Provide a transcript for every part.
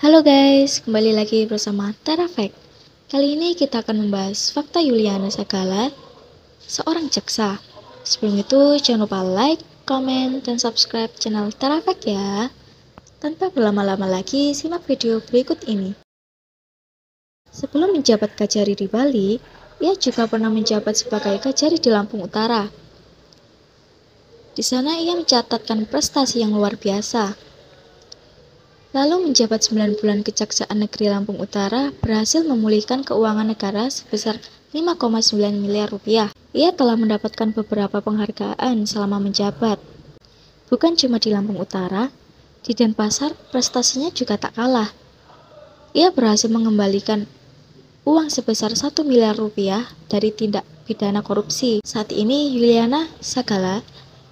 Halo guys, kembali lagi bersama Terafek. Kali ini kita akan membahas fakta Yuliana Sagala, seorang jaksa. Sebelum itu, jangan lupa like, komen, dan subscribe channel Terafek ya. Tanpa berlama-lama lagi, simak video berikut ini. Sebelum menjabat Kajari di Bali, ia juga pernah menjabat sebagai Kajari di Lampung Utara. Di sana ia mencatatkan prestasi yang luar biasa. Lalu menjabat 9 bulan Kejaksaan Negeri Lampung Utara berhasil memulihkan keuangan negara sebesar 5,9 miliar rupiah. Ia telah mendapatkan beberapa penghargaan selama menjabat. Bukan cuma di Lampung Utara, di Denpasar prestasinya juga tak kalah. Ia berhasil mengembalikan uang sebesar 1 miliar rupiah dari tindak pidana korupsi. Saat ini Yuliana Sagala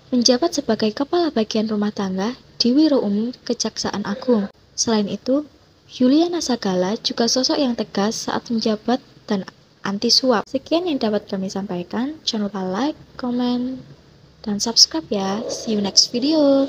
menjabat sebagai Kepala Bagian Rumah Tangga di Wiro Umum Kejaksaan Agung. Selain itu, Yuliana Sagala juga sosok yang tegas saat menjabat dan anti suap. Sekian yang dapat kami sampaikan. Jangan lupa like, comment, dan subscribe ya. See you next video.